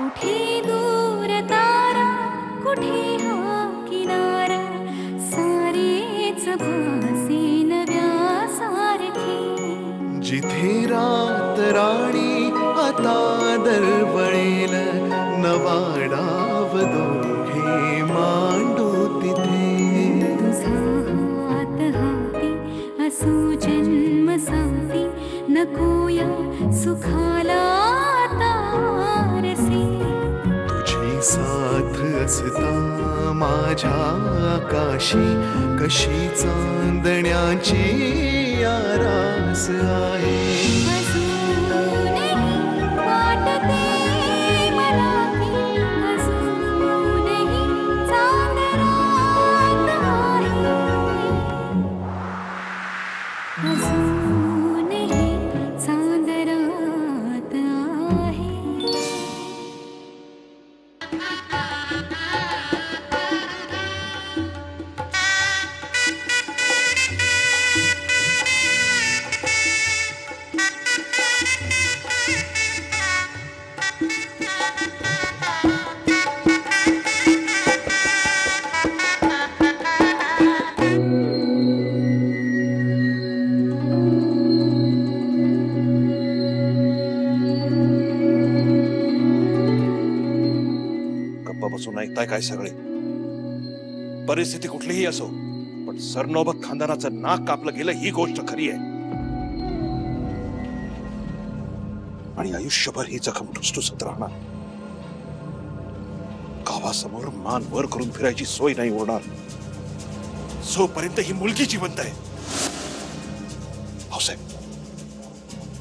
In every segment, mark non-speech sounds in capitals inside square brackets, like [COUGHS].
कुठे दूर तारा कुठे हा किनारा सारेच भासे नव्यासारखे जिथे रात राणी आता दरवळेल नवा डाव दोघे मांडू तिथे. तुझा हात हाती असू जन्म साथी नकोया सुखाला साथ असता माझ्या काशी कशी चांदण्याची आरास आहे. काय सगळे? परिस्थिती कुठलीही असो, पण सरनोबत खानदानाचं नाक कापलं गेलं, ही गोष्ट खरी आहे. आणि आयुष्यभर ही जखम ठुसठुसत राहणार. गावासमोर मान वर करून फिरायची सोय नाही होणार. जोपर्यंत ही मुलगी जिवंत आहे.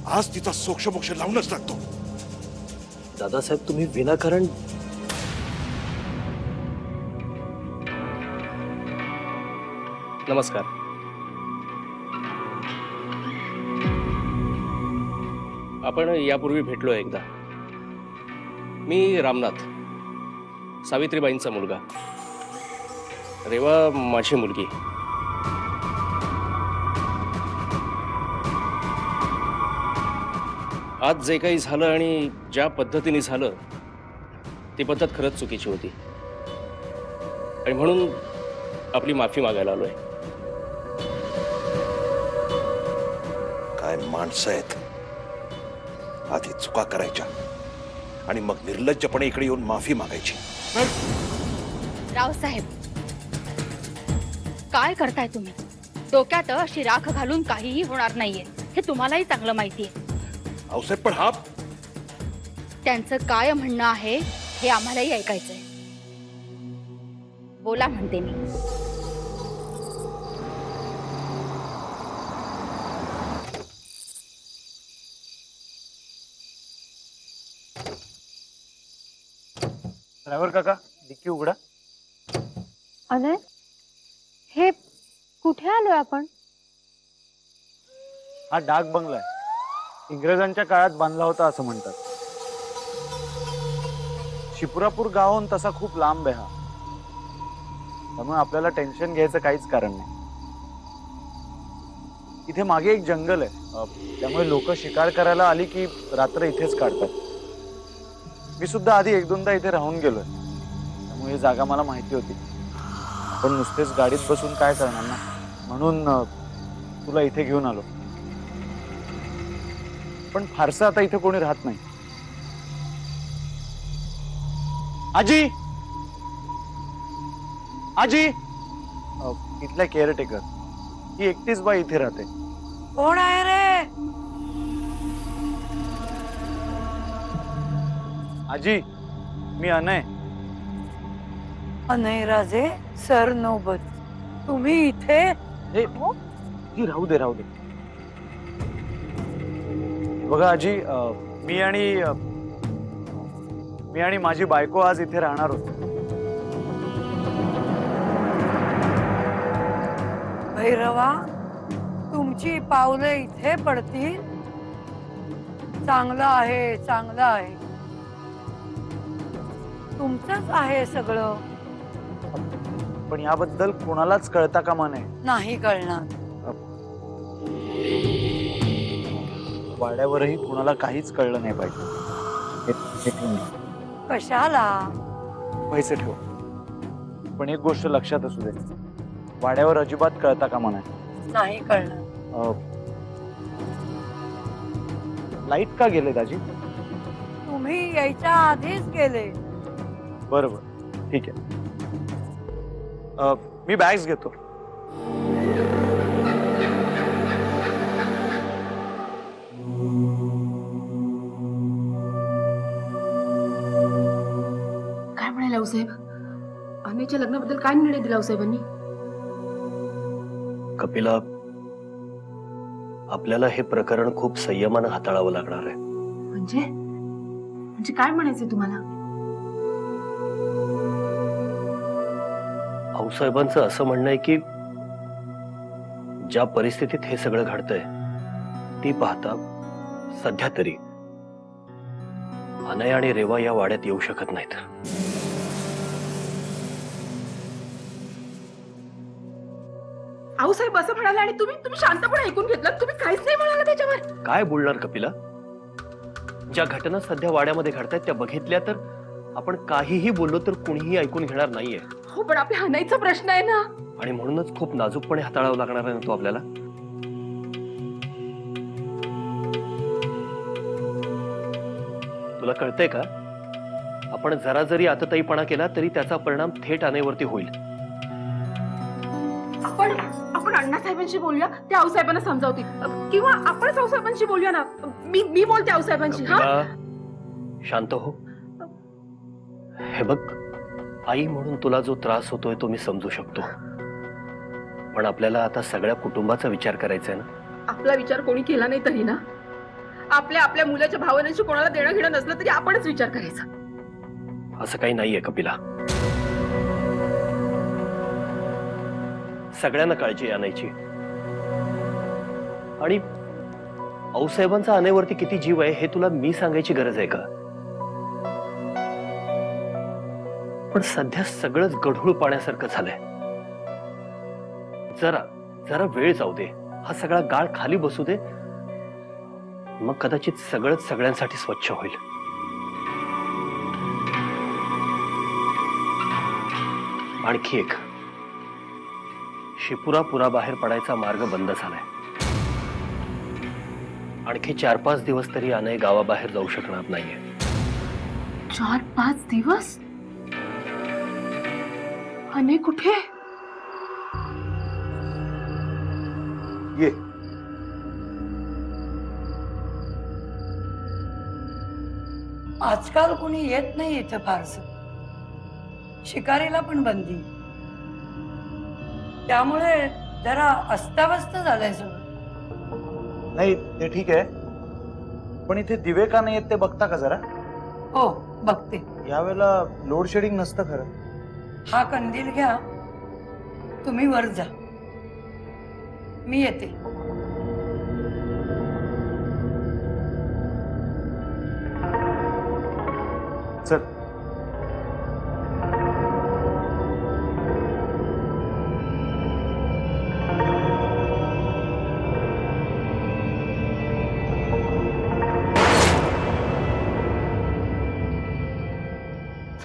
आज तिचा सोक्षमोक्ष लावूनच लागतो दादासाहेब, तुम्ही विनाकारण नमस्कार. आपण यापूर्वी भेटलो एकदा. मी रामनाथ सावित्रीबाईंचा मुलगा. रेवा माझी मुलगी. आज जे काही झालं आणि ज्या पद्धतीने झालं ती पद्धत खरंच चुकीची होती. आणि म्हणून आपली माफी मागायला आलोय. काय माणसं आहेत? आधी चुका करायच्या आणि मग निर्लज्जपणे इकडे येऊन माफ़ी मागायची. रावसाहेब काय करताय तुम्ही? डोक्यात अशी राख घालून काहीही होणार नाहीये. हे तुम्हालाही चांगलं माहितीये भाऊसाहेब पण हा त्यांचं काय म्हणणं आहे हे आम्हालाही ऐकायचंय. बोला म्हणते मी. ड्रायव्हर काका डिक्की उघडा. अरे हे कुठे आलोय आपण? हा डाक बंगला आहे. इंग्रजांच्या काळात बांधला होता असं म्हणतात. शिपुरापूर गावहून तसा खूप लांब आहे हा. त्यामुळे आपल्याला टेन्शन घ्यायचं काहीच कारण नाही. इथे मागे एक जंगल आहे. त्यामुळे लोक शिकार करायला आली की रात्र इथेच काढतात. मी सुद्धा आधी एक दोनदा इथे राहून गेलोय. त्यामुळे ही जागा मला माहिती होती. पण नुसतेच गाडीत बसून काय करणार ना? म्हणून तुला इथे घेऊन आलो. पण फारसं आता इथे कोणी राहत नाही. आजी! आजी! इथल्या केअरटेकर ही एकटीच बाई इथे राहते. कोण आहे रे? आजी मी अनय अनय राजे सर नौबत तुम्ही इथे? हे राहू दे राहू दे. बघा आजी मी आणि मी आणि माझी बायको आज इथे राहणार होतो. भैरवा तुमची पावलं इथे पडतील. चांगलं आहे चांगलं आहे. तुमचंच आहे सगळं. पण याबद्दल कोणालाच कळता कामा नये. नाही कळणार. वाड्यावरही कोणाला काहीच कळलं नाही पाहिजे. कशाला? पैसे ठेव. पण एक गोष्ट लक्षात असू दे. वाड्यावर अजिबात कळता कामा नाही नाही कळणार. अं, लाईट का गेले दाजी? तुम्ही यायच्या आधीच गेले. बरं बरं ठीक आहे. मी बॅग्स घेतो. काय म्हणाले आऊसाहेब अमेच्या लग्नाबद्दल काय निर्णय दिला आऊसाहेबांनी कपिला आपल्याला हे प्रकरण खूप संयमानं हाताळावं लागणार आहे. म्हणजे? म्हणजे काय म्हणायचंय तुम्हाला? आऊसाहेबांचं असं म्हणणं आहे की ज्या परिस्थितीत हे सगळं घडतंय ती पाहता सध्या तरी अनय आणि रेवा या वाड्यात येऊ शकत नाहीत. आऊसाहेब असं म्हणाले आणि तुम्ही तुम्ही शांतपणे ऐकून घेतलं. तुम्ही काहीच नाही म्हणाला त्याच्यावर. काय बोलणार कपिला? ज्या घटना सध्या वाड्यामध्ये घडतायत त्या बघितल्या तर आपण काहीही बोललो तर कुणीही ऐकून घेणार नाहीये. हो पण आपल्या हाणायचा प्रश्न आहे ना. आणि म्हणूनच खूप नाजूकपणे हाताळावं लागणार आहे ना तो आपल्याला. तुला कळतंय का? आपण जरा जरी आतताईपणा केला तरी त्याचा परिणाम थेट आनेवरती होईल. आपण आपण अण्णासाहेबांशी बोलूया ते आऊसाहेबांना समजावतील. किंवा आपणच आऊसाहेबांशी बोलूया ना. मी मी बोलते आऊसाहेबांशी हा? शांत हो. हे बघ आई म्हणून तुला जो त्रास होतोय तो मी समजू शकतो. पण आपल्याला आता सगळ्या कुटुंबाचा विचार करायचा आहे ना? आपला विचार कोणी केला नाही तरी ना? आपल्या आपल्या मुलाच्या भावनांशी कोणाला देणं घेणं नसलं तरी आपणच विचार करायचा. असं काही नाहीये कपिला. सगळ्यांना काळजी आणायची. आणि आऊसाहेबांचा आनेवरती किती जीव आहे हे तुला मी सांगायची गरज आहे का? पण सध्या सगळंच गढूळ पाण्यासारखं झालंय. जरा जरा वेळ जाऊ दे. हा सगळा गाळ खाली बसू दे. मग कदाचित सगळंच सगळ्यांसाठी स्वच्छ होईल. आणखी एक. शिपुरा पुरा बाहेर पडायचा मार्ग बंद झालाय. आणखी चार पाच दिवस तरी अनय गावाबाहेर जाऊ शकणार नाहीये. चार पाच दिवस? अने कुठे? ये. आजकाल कोणी येत नाही इथं फारस. शिकारीला पण बंदी. त्यामुळे जरा अस्ताव्यस्त झालंय सगळं. नाही ते ठीक आहे. पण इथे दिवे का नाही येत ते बघता का जरा? हो बघते. यावेळेला लोड शेडिंग नसतं खरं. हा कंदील घ्या. तुम्ही वर जा. मी येते. चल.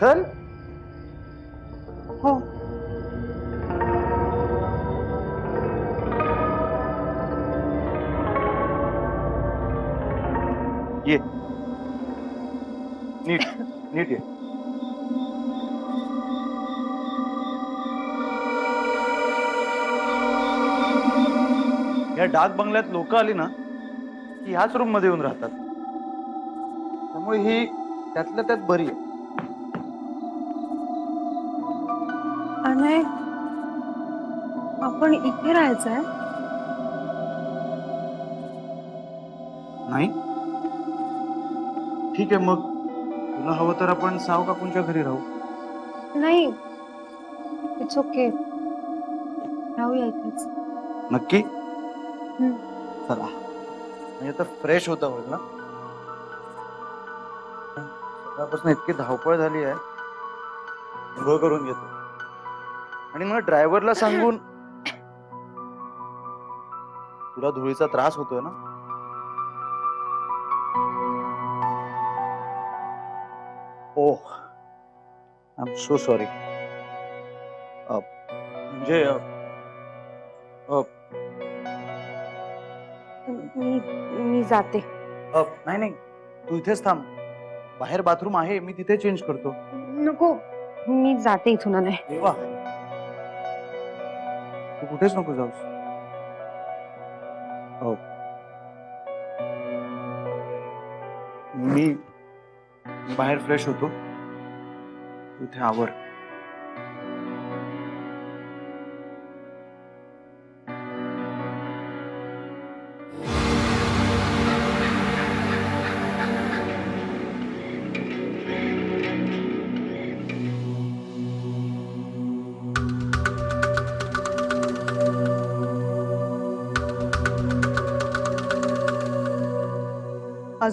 चल. ये। नीट नीट ये। या डाक बंगल्यात लोक आली ना की ह्याच रूममध्ये येऊन राहतात. त्यामुळे ही त्यातल्या त्यात बरी आहे. आपण इथे राहायचंय? आहे ठीक आहे मग तुला हवं तर आपण साव काकूंच्या घरी राहू. नाही इट्स ओके राहूया इथेच. नक्की? हम्म. चला. म्हणजे आता फ्रेश होता होईल ना सकाळपासून इतकी धावपळ झाली आहे. अंघोळ करून घेतो. आणि मग ड्रायव्हरला सांगून [COUGHS] तुला धुळीचा त्रास होतोय ना? ओह आय एम सो सॉरी अ, मी मी जाते. अ, नाही नाही तू इथेच थांब. बाहेर बाथरूम आहे मी तिथे चेंज करतो. नको मी जाते इथून नाही देवा तू कुठेच नको जाऊस. मी बाहेर फ्रेश होतो. तो इथे आवर.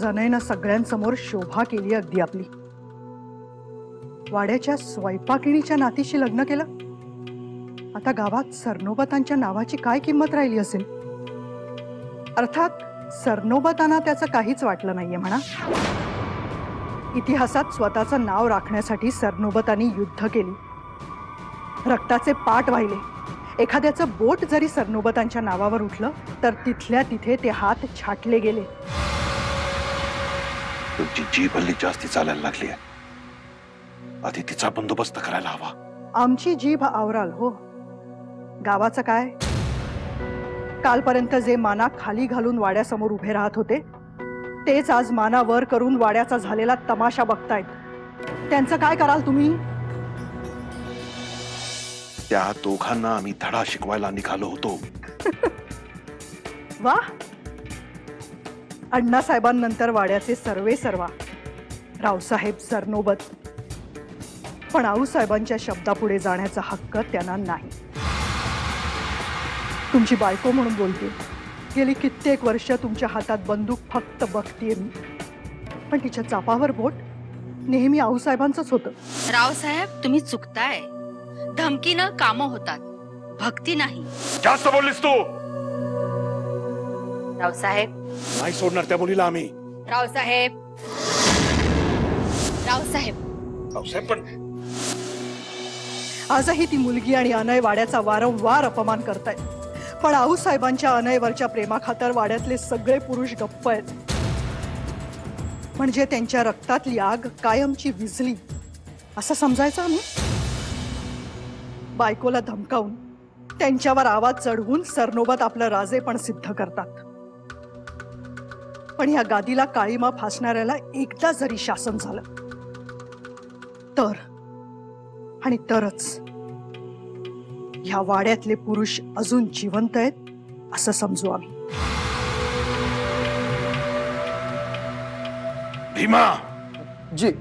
आज अनयनं सगळ्यांसमोर शोभा केली अगदी आपली. वाड्याच्या स्वयंपाकिणीच्या नातीशी लग्न केलं? आता गावात सरनोबतांच्या नावाची काय किंमत राहिली अर्थात, सरनोबतांना त्याचं काहीच वाटलं नाहीये म्हणा. इतिहासात नाव राखण्यासाठी सरनोबतांनी युद्ध केली. रक्ताचे पाठ वाहिले. एखाद्याचं बोट जरी सरनोबतांच्या नावावर उठलं, तर तिथल्या तिथे ते हात छाटले गेले. तुमची जीभ हल्ली जास्ती चालायला लागली आहे. आधी तिचा बंदोबस्त करायला हवा. आमची जीभ आवराल हो. गावाचं काय? कालपर्यंत जे माना खाली घालून वाड्यासमोर उभे राहत होते तेच आज माना वर करून वाड्याचा झालेला तमाशा बघतायत. त्यांचं काय कराल तुम्ही? त्या दोघांना आम्ही धडा शिकवायला निघालो होतो. [LAUGHS] वा! अण्णासाहेबांनंतर वाड्याचे सर्वे सर्वा. रावसाहेब सरनोबत. पण आऊसाहेबांच्या शब्दापुढे जाण्याचा हक्क त्यांना नाही. तुमची बायको म्हणून बोलते. गेली कित्येक वर्ष तुमच्या हातात बंदूक फक्त बघतीये मी. पण तिच्या चापावर बोट? नेहमी आऊसाहेबांचंच होतं. रावसाहेब तुम्ही चुकताय. धमकीनं कामं होतात. भक्ती नाही. जास्त बोललीस तू. रावसाहेब नाही सोडणार त्या मुलीला आम्ही रावसाहेब रावसाहेब रावसाहेब पण आजही ती मुलगी आणि अनय वाड्याचा वारंवार अपमान करतायत. पण आऊसाहेबांच्या अनयवरच्या प्रेमाखातर वाड्यातले सगळे पुरुष गप्प आहेत. म्हणजे त्यांच्या रक्तातली आग कायमची विझली. असं समजायचं आम्ही? बायकोला धमकावून त्यांच्यावर आवाज़ चढवून सरनोबत आपलं राजेपण सिद्ध करतात. पण या गादीला काळीमा फासणाऱ्याला एकदा जरी शासन झालं तर आणि तरच ह्या वाड्यातले पुरुष अजून जिवंत आहेत असं समजू आम्ही. भीमा! जी.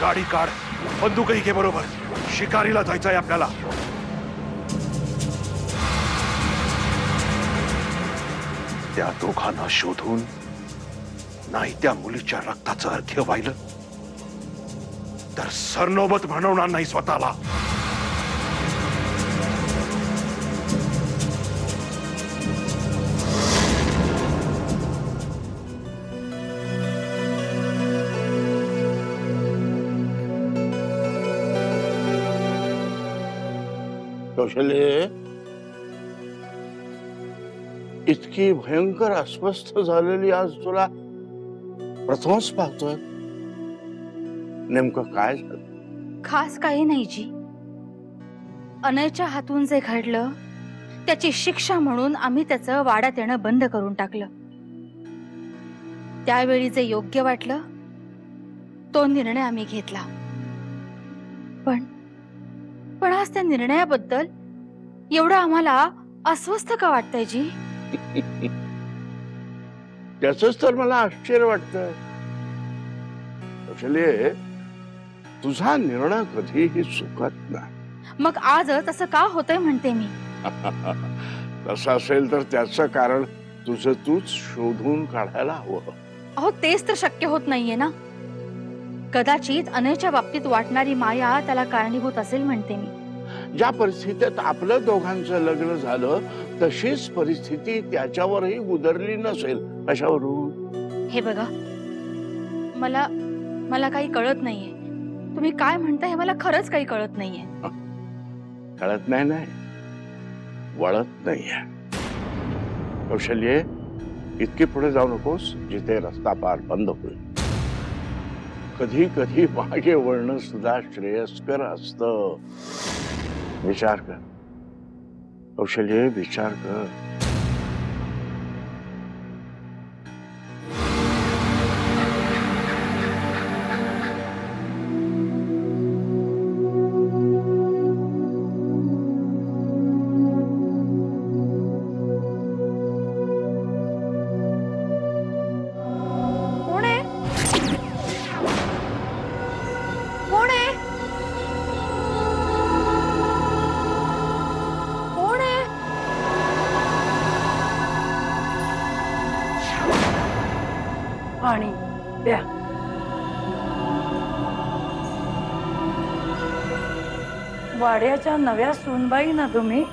गाडी काढ. बंदूकही घे बरोबर. शिकारीला जायचंय आपल्याला. त्या दोघांना शोधून नाही त्या मुलीच्या रक्ताचं अर्घ्य वाहिलं तर सरनोबत म्हणवणार नाही स्वतःला कौशल्य इतकी भयंकर अस्वस्थ झालेली आज तुला प्रथमच पाहतोय. नेमकं काय झालं? खास काही नाही जी. अनयच्या हातून जे घडलं त्याची शिक्षा म्हणून आम्ही त्याचं वाड्यात येणं बंद करून टाकलं. त्यावेळी जे योग्य वाटलं तो निर्णय आम्ही घेतला. पण पण आज त्या निर्णयाबद्दल एवढं आम्हाला अस्वस्थ का वाटतंय जी? [LAUGHS] त्याच तर मला आश्चर्य वाटतंय कौशल्य तुझा निर्णय कधीही चुकत नाही. मग आज तसं का होतंय म्हणते मी? [LAUGHS] तसं असेल तर त्याचं कारण तुझं तूच शोधून काढायला हवं. अहो तेच तर शक्य होत नाहीये ना? कदाचित अनयच्या बाबतीत वाटणारी माया त्याला कारणीभूत असेल म्हणते मी. ज्या परिस्थितीत आपलं दोघांचं लग्न झालं तशीच परिस्थिती त्याच्यावरही उदरली नसेल. अशावरून हे बघा मला मला काही कळत नाहीये. तुम्ही काय म्हणता हे मला खरंच काही कळत नाहीये. कळत नाही नाही. वळत नाहीये. कौशल्ये इतके पुढे जाऊ नकोस जिथे रस्ता पार बंद होईल. कधी कधी मागे वळणं सुद्धा श्रेयस्कर असत. विचार कर. कौशल्य विचार कर. नव्या सूनबाई ना तुम्ही.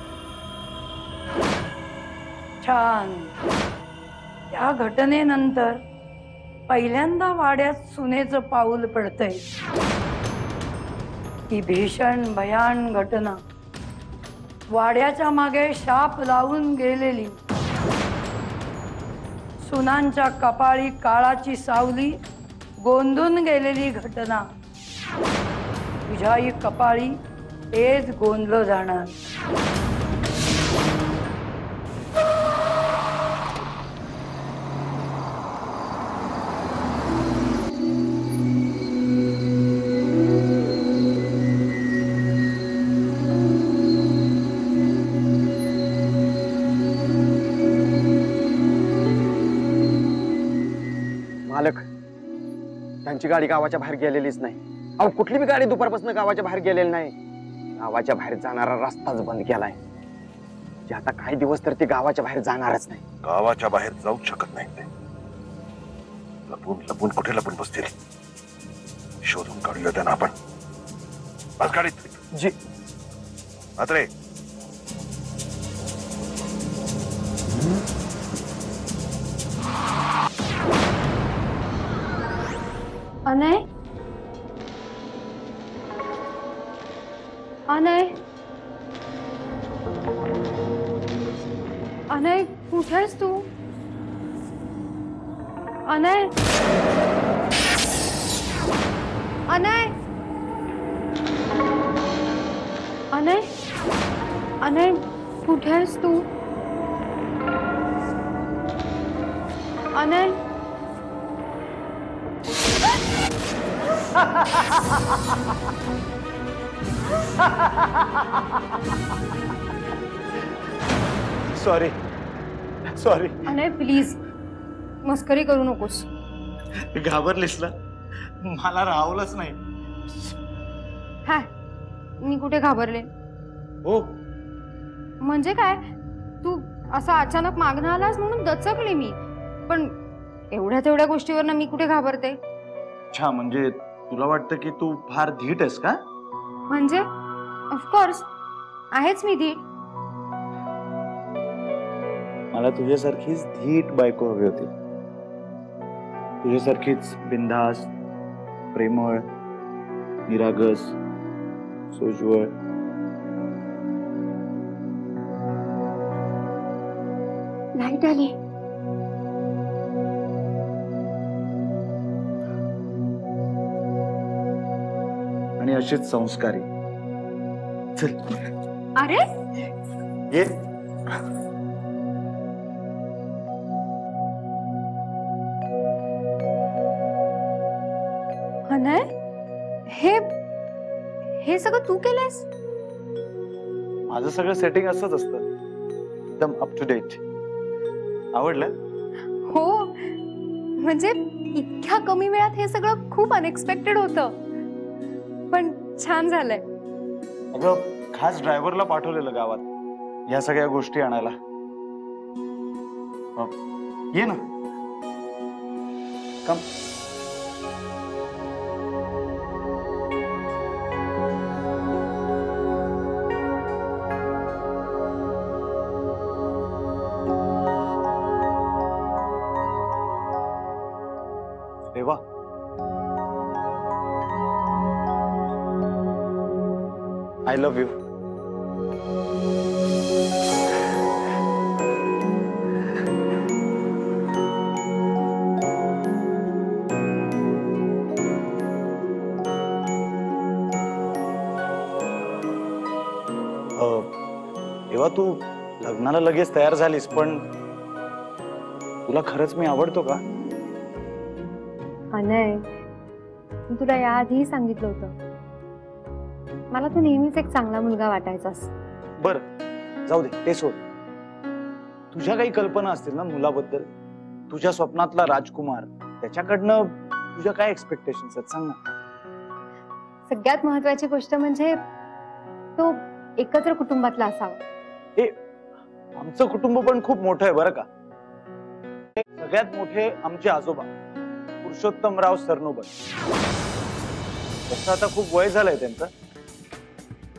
छान. त्या घटनेनंतर पहिल्यांदा वाड्यात सुनेचं पाऊल पडतंय. ही भीषण भयान घटना. वाड्याच्या मागे शाप लावून गेलेली. सुनांच्या कपाळी काळाची सावली गोंधून गेलेली घटना. तुझ्या ही कपाळी तेच गोंधळ जाणार. मालक त्यांची गाडी गावाच्या बाहेर गेलेलीच नाही. अहो कुठली बी गाडी दुपारपासून गावाच्या बाहेर गेलेली नाही. गावाच्या बाहेर जाणारा रस्ताच बंद केलाय. जे आता काही दिवस तर ते गावाच्या बाहेर जाणारच नाही. गावाच्या बाहेर जाऊच शकत नाही ते. लपून लपून कुठे लपून बसतील? शोधून काढूया त्यांना आपण. बस गाडीत. जी. मात्रे अनय? अनय अनय कुठे आहेस तू अनय अनय अनय अनय कुठे आहेस तू Anay sorry sorry Anay please मस्करी करू नकोस. घाबरलीस ना? मला राहवलंच नाही. हा मी कुठे घाबरले? हो. म्हणजे काय? तू असा अचानक मागणं आलास म्हणून दचकले मी. पण एवढ्या तेवढ्या गोष्टीवर मी कुठे घाबरते? अच्छा म्हणजे तुला वाटतं की तू फार धीट आहेस का? म्हणजे? ऑफकोर्स आहेच मी धीट मला तुझ्यासारखीच धीट बायको हवी होती. तुझ्यासारखीच बिंदास प्रेमळ निरागस सोजवळ. लाइट आली अशीच संस्कारी. चल. अरे? ये. अनय हे हे सगळं तू केलंयस? माझं सगळं सेटिंग असंच असतं. एकदम अप टू डेट आवडलं? हो. म्हणजे इतक्या कमी वेळात हे सगळं खूप अनएक्सपेक्टेड होतं. छान झालंय. अगं खास ड्रायव्हरला पाठवलेलं गावात. या सगळ्या गोष्टी आणायला. ये ना. कम आय लव्ह यू तू लग्नाला लगेच तयार झालीस पण तुला खरंच मी आवडतो का? अनय मी तुला याआधीही सांगितलं होतं. मला तू नेहमीच एक चांगला मुलगा वाटायचास बर जाऊ दे ते सोड. तुझ्या काही कल्पना असतील ना मुलाबद्दल? तुझ्या स्वप्नातला राजकुमार त्याच्याकडनं तुझ्या काय एक्सपेक्टेशन आहेत? सांग ना. सगळ्यात महत्वाची गोष्ट म्हणजे तो एकत्र कुटुंबातला असावा. आमचं कुटुंब पण खूप मोठं आहे बरं का? सगळ्यात मोठे आमचे आजोबा पुरुषोत्तमराव सरनोबत. तसं आता खूप वय झालंय त्यांचं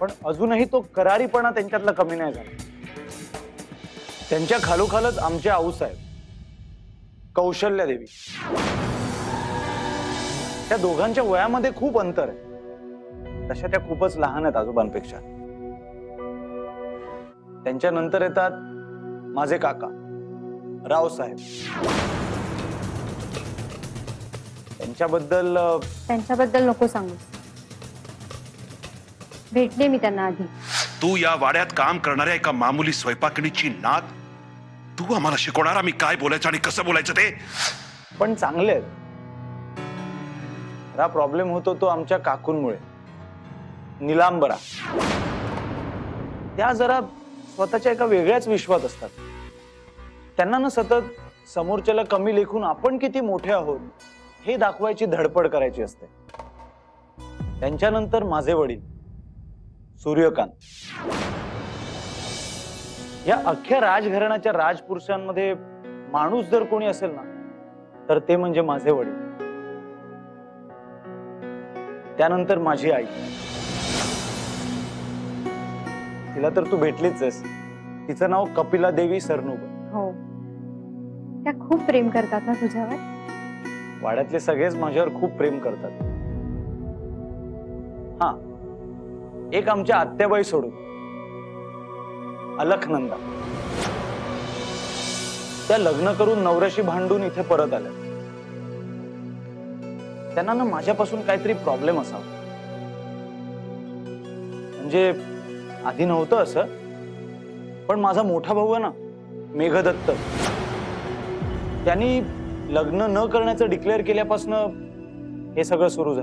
पण अजूनही तो करारीपणा त्यांच्यातला कमी नाही झाला. त्यांच्या खालोखालच आमचे आऊसाहेब कौशल्या देवी. त्या दोघांच्या वयामध्ये खूप अंतर आहे. तशा त्या खूपच लहान आहेत आजोबांपेक्षा. त्यांच्यानंतर येतात माझे काका रावसाहेब त्यांच्याबद्दल त्यांच्याबद्दल नको सांगू. भेटले मी त्यांना आधी. तू या वाड्यात काम करणाऱ्या एका मामुली स्वयंपाकणीची नात? तू आम्हाला शिकवणार आम्ही काय बोलायचं आणि कसं बोलायचं ते? पण चांगले आहेत. खरा प्रॉब्लेम होतो तो आमच्या काकूंमुळे. निलांबरा त्या जरा स्वतःच्या एका वेगळ्याच विश्वात असतात. त्यांना ना सतत समोरच्याला कमी लेखून आपण किती मोठे आहोत हे दाखवायची धडपड करायची असते. त्यांच्यानंतर माझे वडील. सूर्यकांत. या अख्ख्या राजघराण्याच्या राजपुरुषांमध्ये माणूस जर कोणी असेल ना तर ते म्हणजे माझे वडील. त्यानंतर माझी आई. तिला तर तू भेटलीच आहेस. तिचं नाव कपिला देवी सरनोबत. हो. त्या खूप प्रेम करतात ना तुझ्यावर? वाड्यातले सगळेच माझ्यावर खूप प्रेम करतात. हा. एक आमच्या आत्याबाई सोडून. अलखनंदा. त्या लग्न करून नवऱ्याशी भांडून इथे परत आल्या. ना माझ्यापासून काहीतरी प्रॉब्लेम आधी नव्हतं असं, पण भाऊ आहे ना, मेघदत्त. लग्न न करण्याचं डिक्लेअर केल्यापासून हे सुरू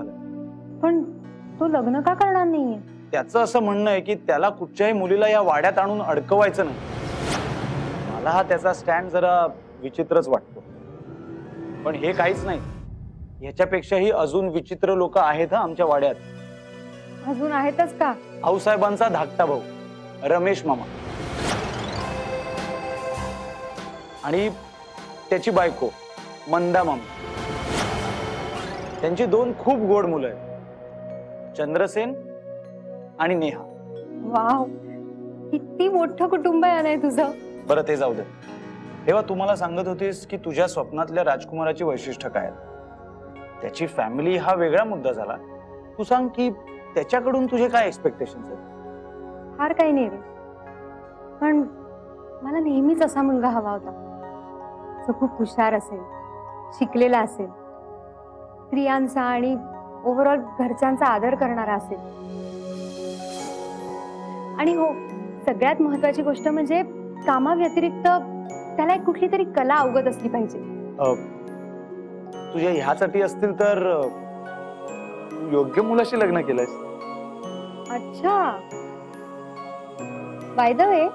तो लग्न का करणार नाहीये? त्याचं असं म्हणणं आहे की त्याला कुठच्याही मुलीला या वाड्यात आणून अडकवायचं नाही. मला हा त्याचा स्टँड जरा विचित्रच वाटतो. पण हे काहीच नाही. ह्याच्यापेक्षाही अजून विचित्र लोक आहेत हा आमच्या वाड्यात. अजून आहेतच का? आऊसाहेबांचा धाकटा भाऊ रमेश मामा. आणि त्याची बायको मंदा मामा. त्यांची दोन खूप गोड मुलं आहेत. चंद्रसेन आणि नेहा. वाव. किती मोठं कुटुंब आहे नाही तुझं. बरं ते जाऊ दे. तेव्हा तुम्हाला सांगत होतीस की तुझ्या स्वप्नातल्या राजकुमाराची वैशिष्ट्य काय आहेत? त्याची फॅमिली हा वेगळा मुद्दा झाला. तू सांग की त्याच्याकडून तुझे काय एक्सपेक्टेशन आहेत? फार काही नाही रे. पण मला नेहमीच असा मुलगा हवा होता. जो खूप हुशार असेल शिकलेला असेल स्त्रियांचा आणि ओव्हरऑल घरच्यांचा आदर करणारा असेल. आणि हो सगळ्यात महत्वाची गोष्ट म्हणजे कामाव्यतिरिक्त त्याला एक कुठली तरी कला अवगत असली पाहिजे. तुझ्या ह्यासाठी असतील तर योग्य मुलाशी लग्न केलंयस. अच्छा. बाय द वे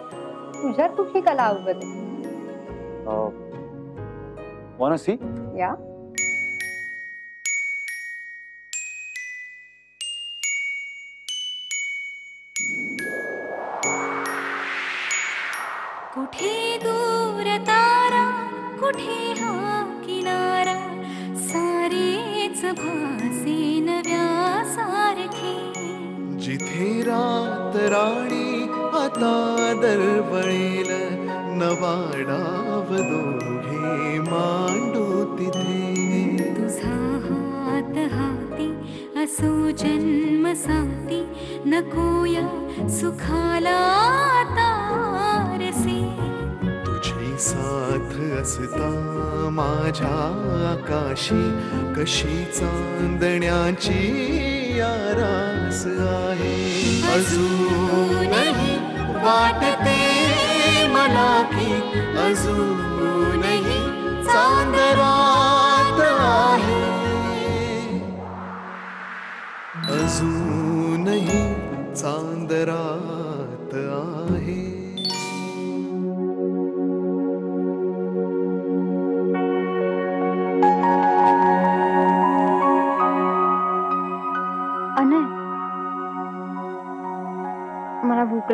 तुझ्यात कुठली कला अवगत आहे? वनसी कुठे दूर तारा कुठे हा किनारा? सारेच भासे नव्या सारखे जिथे रात राणी आता दरवळेल नवाडाव दोघे मांडू तिथे. तुझा हात हाती असो जन्म साथी नकोया सुखाला तारसे तुझी साथ असता माझ्या आकाशी, कशी चांदण्याची आरास आहे. अजूनही वाटते मला की अजूनही चांदरात आहे. अजूनही चांदरात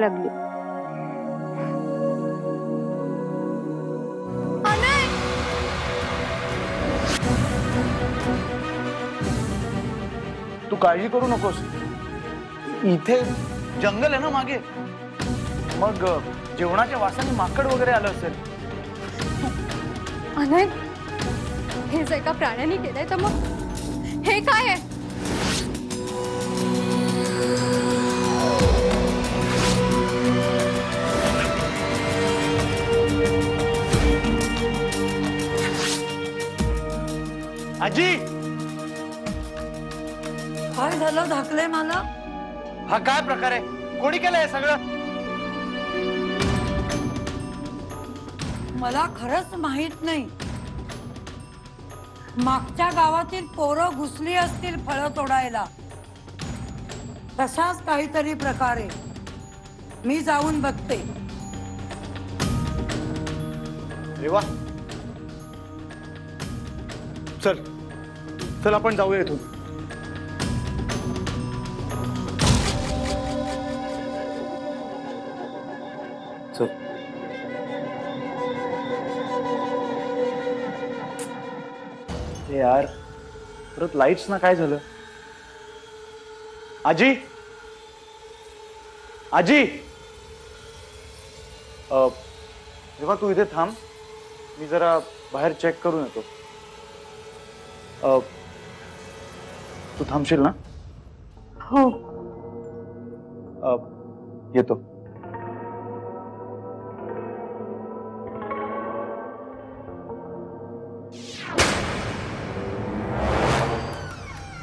लागली तू काळजी करू नकोस. इथे जंगल आहे ना मागे. मग जेवणाच्या वासाने माकड वगैरे आलं असेल. अनय हे जर एका प्राण्याने केलंय तर मग हे काय आहे? आजी काय झालं धाकलंय मला. हा काय प्रकार आहे? कोणी केलंय सगळं? मला खरंच माहित नाही. मागच्या गावातील पोरं घुसली असतील फळं तोडायला. तसाच काहीतरी प्रकारे मी जाऊन बघते. अरे वा. चल. चल आपण जाऊया इथून. चल. ए यार परत लाईट्स ना काय झालं? आजी? आजी? अ, तेव्हा तू इथे थांब. मी जरा बाहेर चेक करून येतो. अ, तू थांबशील ना? हो। येतो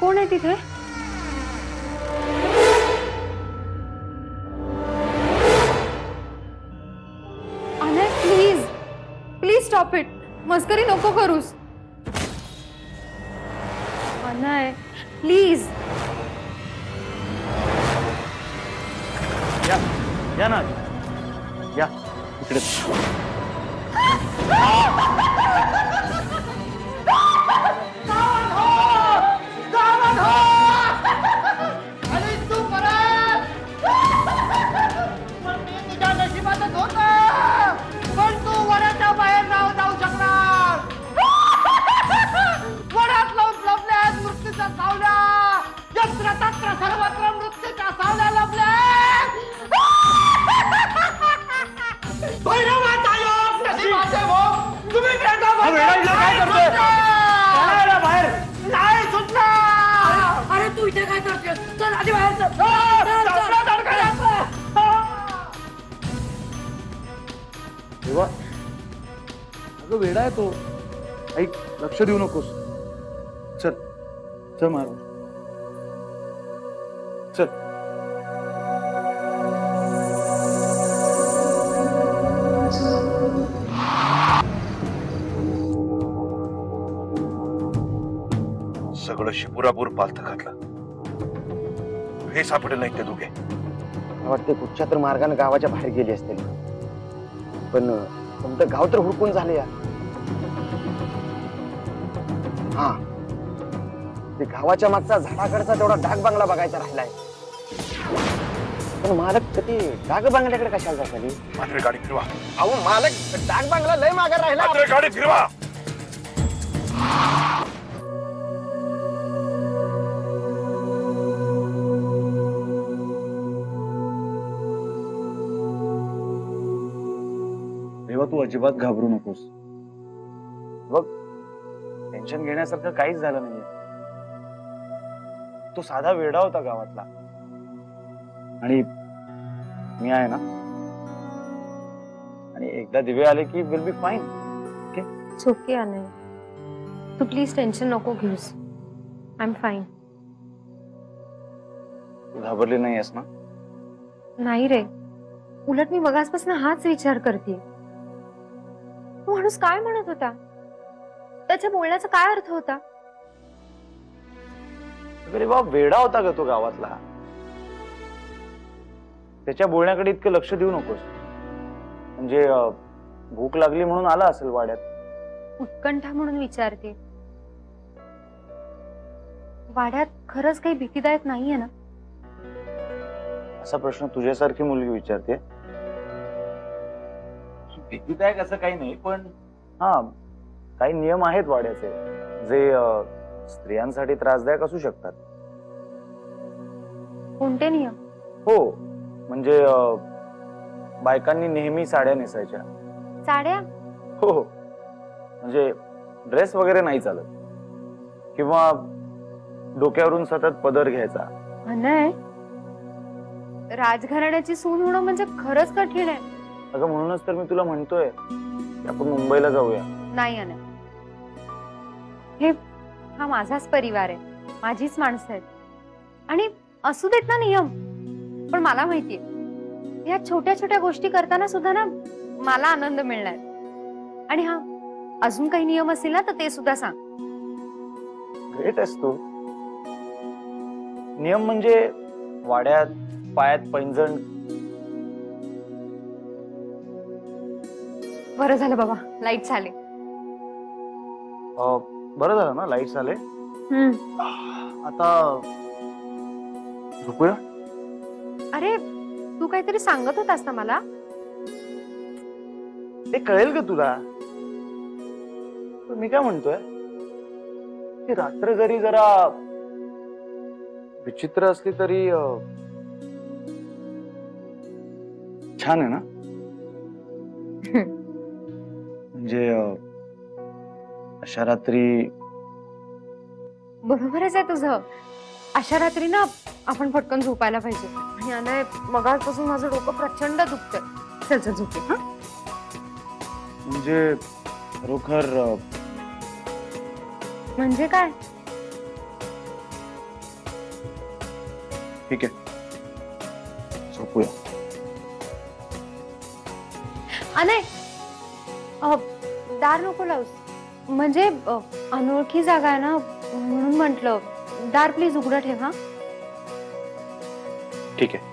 कोण आहे तिथे प्लीज़ प्लीज़ स्टॉप इट मस्करी नको करूस। market. सापडेल नाही ते दोघे. वाटते कुठच्या तर मार्गाने गावाच्या बाहेर गेली असतील. पण तुमचं गाव तर हुडकून झाले या. हा. ते गावाच्या मागचा झाडाकडचा तेवढा डाक बंगला बघायचा राहिलाय. पण मालक कधी डाक बंगल्याकडे कशाला झाली मात्र गाडी फिरवा. अहो मालक डाक बंगला लय मागे राहिला. गाडी फिरवा. तू अजिबात घाबरू नकोस. बघ टेन्शन घेण्यासारखं काहीच झालं नाहीये. तो साधा वेडा होता गावातला. आणि मी आहे ना? आणि एकदा दिवे आले की will be fine okay Anay तू प्लीज टेन्शन नको घेऊस. आय एम फाईन तू घाबरली नाही आहेस ना? नाही रे. उलट मी मगासपासून हाच विचार करते तो माणूस काय म्हणत होता? त्याच्या बोलण्याचा काय अर्थ होता? अरे वेडा होता ग तो गावातला. त्याच्या बोलण्याकडे इतकं लक्ष देऊ नकोस. म्हणजे भूक लागली म्हणून आला असेल वाड्यात. उत्कंठा म्हणून विचारते. वाड्यात खरंच काही भीतीदायक नाहीये ना? असा प्रश्न तुझ्यासारखी मुलगी विचारते. भीतीदायक असं काही नाही पण हा काही नियम आहेत वाड्याचे जे अं, स्त्रियांसाठी त्रासदायक असू शकतात. कोणते नियम? हो म्हणजे अं, बायकांनी नेहमी साड्या नेसायच्या. साड्या? हो हो. म्हणजे ड्रेस वगैरे नाही चालत. किंवा डोक्यावरून सतत पदर घ्यायचा. अनय राजघराण्याची सून होणं म्हणजे खरंच कठीण आहे. अगं म्हणूनच तर मी तुला म्हणतोय की आपण मुंबईला जाऊया. नाही अनय हे हा माझाच परिवार आहे. माझीच माणसं आहेत. आणि असू देत ना नियम पण मला माहितीये. ह्या छोट्या छोट्या गोष्टी करताना सुद्धा ना मला आनंद मिळणार. आणि हा अजून काही नियम असतील ना तर ते सुद्धा सांग. ग्रेट आहेस तू. नियम म्हणजे वाड्यात पायात पैंजण बरं झालं बाबा लाइट झाले. अं, बरं झालं ना लाईट्स आले आता झोपूया? अरे तू काहीतरी सांगत होतास ना मला. ते कळेल का तुला? मी काय म्हणतोय? रात्र जरी जरा विचित्र असली तरी छान आहे ना? म्हणजे अशा रात्री। बरोबरच आहे तुझं. अशा रात्री ना आपण पटकन झोपायला पाहिजे. आणि अनय मगाचपासून माझं डोकं प्रचंड दुखतंय. चल चल झोपे. हा? म्हणजे खरोखर म्हणजे काय? ठीक आहे. झोपूया. अनय दार नको लावूस. म्हणजे अनोळखी जागा आहे ना, म्हणून म्हटलं. दार प्लीज़ उघडं ठेव ठीक आहे.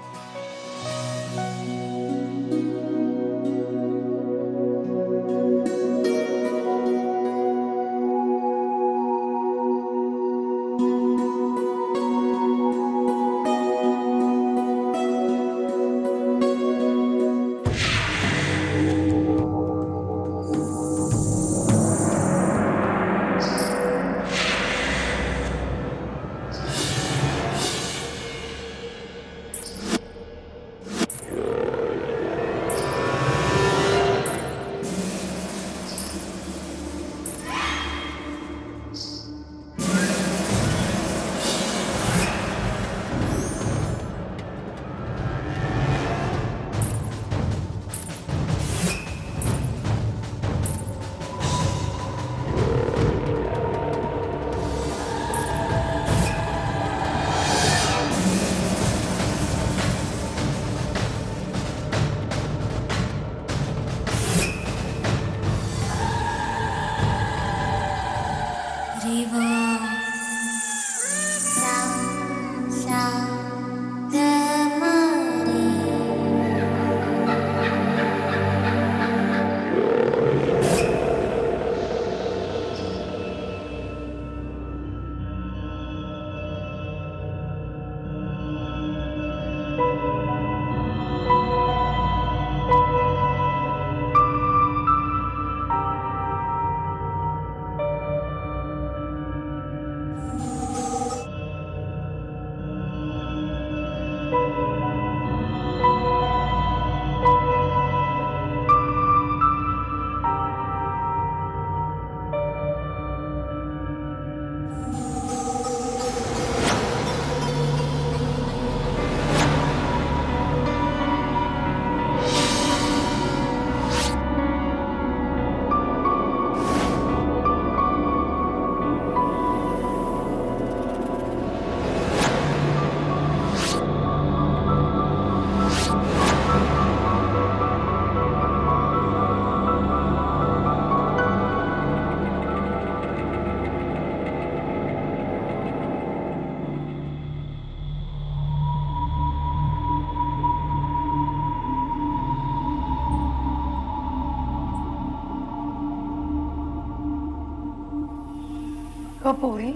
कपोरी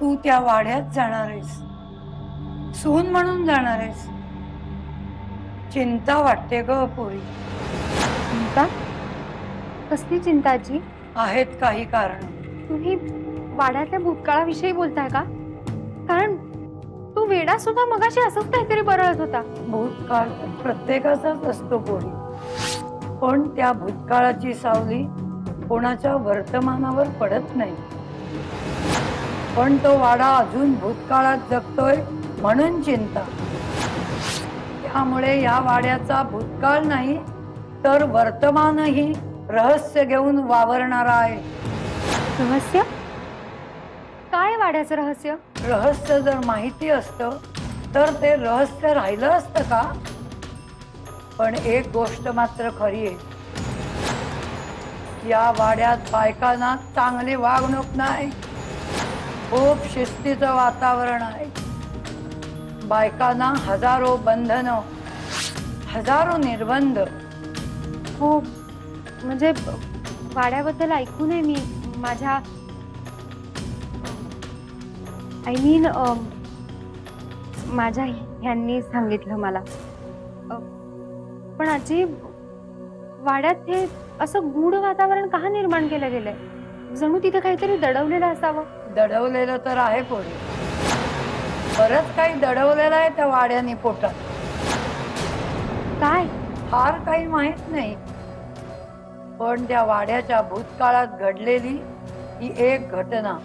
तू त्या वाड्यात जाणार आहेस. सून म्हणून जाणार आहेस. चिंता वाटते ग पोरी चिंता? कसली चिंता आजी? आहेत काही कारण. तुम्ही वाड्यातल्या भूतकाळाविषयी बोलताय का? कारण तू वेडा सुद्धा मगाशी असंच काहीतरी बरळत होता. भूतकाळ प्रत्येकाचाच असतो पोरी. पण त्या भूतकाळाची सावली कोणाच्या वर्तमानावर पडत नाही. पण तो वाडा अजून भूतकाळात जगतोय म्हणून चिंता. त्यामुळे या वाड्याचा भूतकाळ नाही तर वर्तमानही रहस्य घेऊन वावरणारा आहे. रहस्य? काय वाड्याचं रहस्य? रहस्य जर माहिती असतं तर ते रहस्य राहिलं असतं का? पण एक गोष्ट मात्र खरी आहे. या वाड्यात बायकांना चांगली वागणूक नाही. खूप शिस्तीचं वातावरण आहे. बायकांना हजारो बंधन हजारो निर्बंध. खूप म्हणजे वाड्याबद्दल ऐकून आहे मी माझ्या आय मीन माझ्या ह्यांनी सांगितलं मला. पण आजी वाड्यात हे असं गूढ वातावरण का निर्माण केलं गेलंय? जणू तिथे काहीतरी दडवलेलं असावं. दडवलेलं तर आहे पोरी. बरंच काही दडवलेलं आहे त्या वाड्याने पोटात. काय? फार काही माहीत नाही. पण त्या वाड्याच्या भूतकाळात घडलेली ही एक घटना.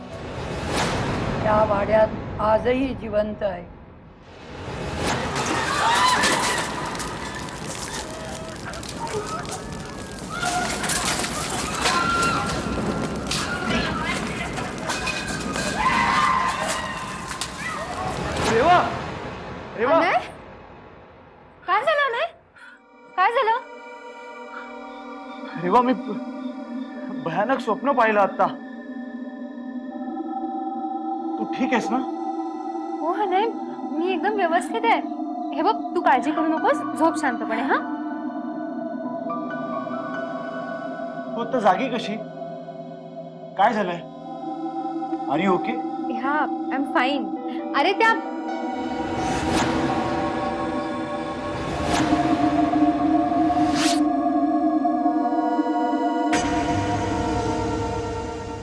त्या वाड्यात आजही जिवंत आहे. रेवा। रेवा? काय झालं अनय? काय झालं? रेवा मी भयानक स्वप्न पाहिलं आता तू ठीक आहेस ना? हो अनय मी एकदम व्यवस्थित आहे. हे बघ तू काळजी करू नकोस झोप शांतपणे हा? तू आता जागी कशी? काय झालंय? अरे ओके हा आय एम फाईन अरे त्या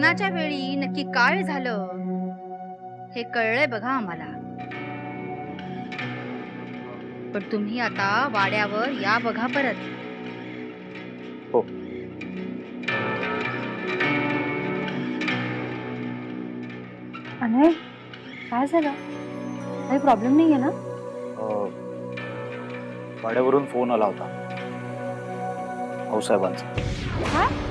लग्नाच्या वेळी नक्की काय झालं हे कळलंय बघा आम्हाला. पण तुम्ही आता वाड्यावर या बघा परत. हो. अनय काय झालं? काही प्रॉब्लेम नाहीये ना? अं, वाड्यावरून फोन आला होता. भाऊसाहेबांचा. काय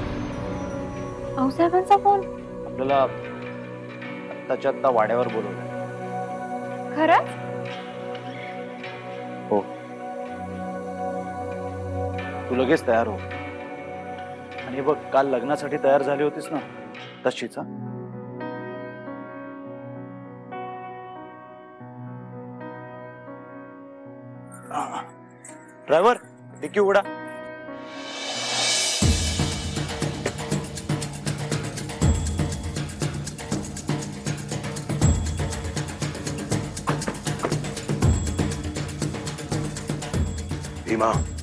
भाऊसाहेबांचा फोन आपल्याला आत्ताच्या आत्ता वाड्यावर बोलवलं खरंच? हो. तू लगेच तयार हो. आणि बघ काल लग्नासाठी तयार झाली होतीस ना तशीच? ड्रायव्हर डिक्की उघडा. Lima.